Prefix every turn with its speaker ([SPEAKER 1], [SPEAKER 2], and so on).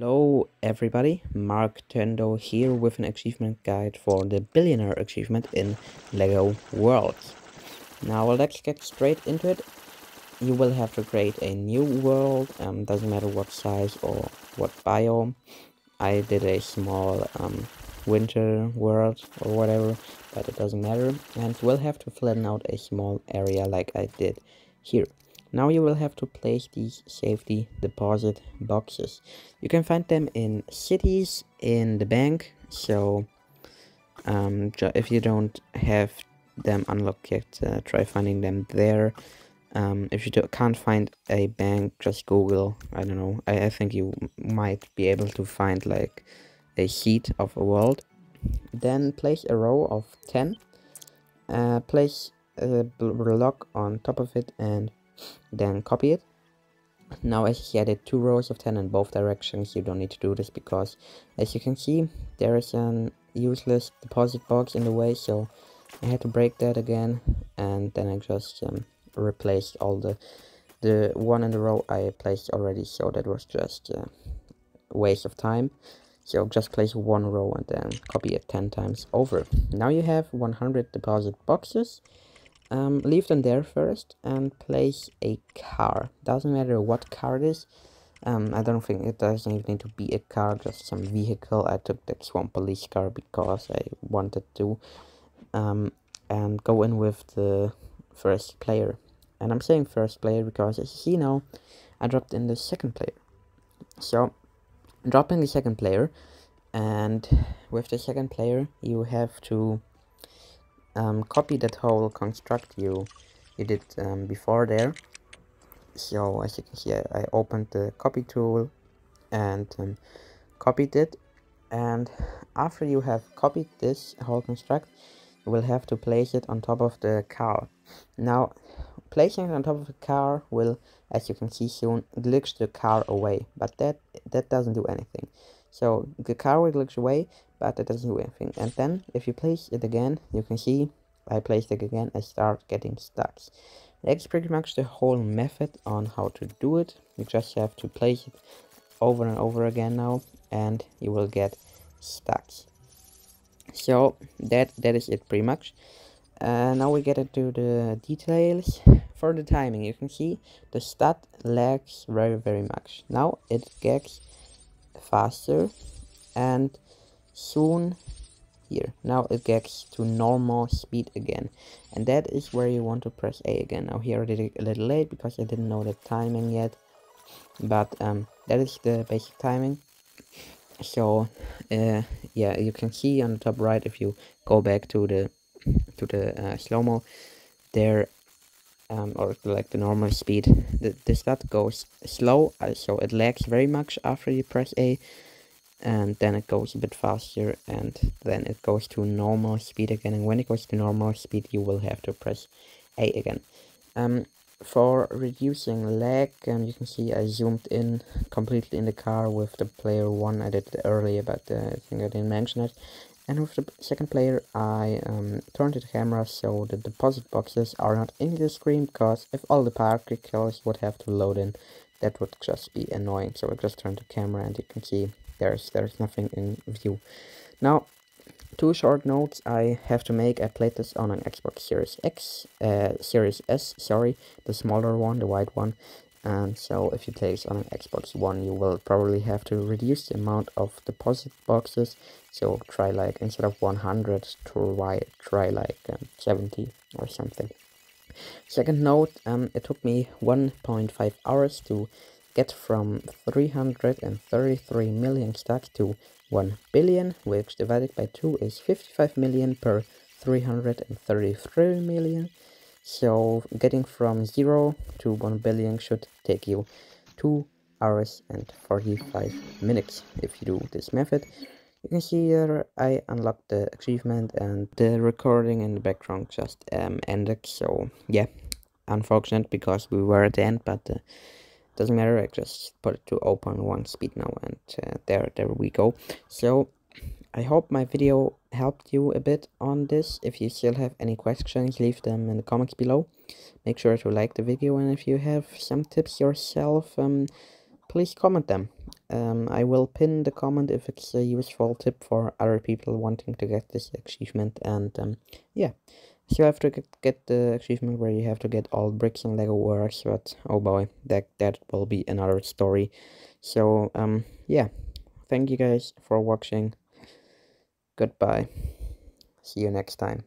[SPEAKER 1] Hello everybody, Marctendo here with an achievement guide for the billionaire achievement in LEGO Worlds. Now let's get straight into it. You will have to create a new world, um, doesn't matter what size or what biome. I did a small um, winter world or whatever, but it doesn't matter. And will have to flatten out a small area like I did here. Now you will have to place these safety deposit boxes. You can find them in cities, in the bank, so um, if you don't have them unlocked yet, uh, try finding them there. Um, if you can't find a bank, just Google, I don't know, I, I think you might be able to find like a sheet of a world. Then place a row of 10, uh, place a block on top of it and then copy it. Now you added two rows of 10 in both directions. You don't need to do this because as you can see there is an useless deposit box in the way so I had to break that again. And then I just um, replaced all the the one in the row I placed already. So that was just a waste of time. So just place one row and then copy it 10 times over. Now you have 100 deposit boxes um, leave them there first and place a car doesn't matter what car it is. Um, I don't think it doesn't even need to be a car just some vehicle. I took the swamp police car because I wanted to. Um, and go in with the first player. And I'm saying first player because as you see now I dropped in the second player. So dropping the second player and with the second player you have to um, copy that whole construct you you did um, before there. So as you can see I, opened the copy tool and um, copied it. And after you have copied this whole construct you will have to place it on top of the car. Now placing it on top of the car will as you can see soon glitch the car away. But that that doesn't do anything. So the car will glitch away but it doesn't do anything. And then if you place it again you can see I placed it again I start getting stuck. That's pretty much the whole method on how to do it. You just have to place it over and over again now and you will get stuck. So that that is it pretty much. Uh, now we get into the details. For the timing you can see the stat lags very very much. Now it gets faster and soon here. Now it gets to normal speed again. And that is where you want to press a again. Now here i did it a little late because i didn't know the timing yet. But um that is the basic timing. So uh yeah you can see on the top right if you go back to the to the uh, slow-mo there um, or like the normal speed the, the stat goes slow uh, so it lags very much after you press a and then it goes a bit faster and then it goes to normal speed again. And when it goes to normal speed you will have to press A again. Um, for reducing lag and you can see I zoomed in completely in the car with the player 1 I did earlier but uh, I think I didn't mention it. And with the second player I um, turned the camera so the deposit boxes are not in the screen because if all the particles would have to load in that would just be annoying. So I just turned the camera and you can see there's there's nothing in view. Now two short notes i have to make. I played this on an xbox series x uh, series s sorry the smaller one the white one. And so if you play this on an xbox one you will probably have to reduce the amount of deposit boxes. So try like instead of 100 try try like um, 70 or something. Second note um it took me 1.5 hours to get from 333 million stacks to 1 billion, which divided by 2 is 55 million per 333 million. So getting from 0 to 1 billion should take you 2 hours and 45 minutes if you do this method. You can see here I unlocked the achievement and the recording in the background just um, ended. So yeah, unfortunate because we were at the end, but uh, doesn't matter I just put it to open one speed now and uh, there there we go. So I hope my video helped you a bit on this. If you still have any questions leave them in the comments below. Make sure to like the video and if you have some tips yourself um please comment them. Um, I will pin the comment if it's a useful tip for other people wanting to get this achievement. And um, yeah, you have to get, the achievement where you have to get all bricks and Lego Worlds. But oh boy, that that will be another story. So um, yeah, thank you guys for watching. Goodbye. See you next time.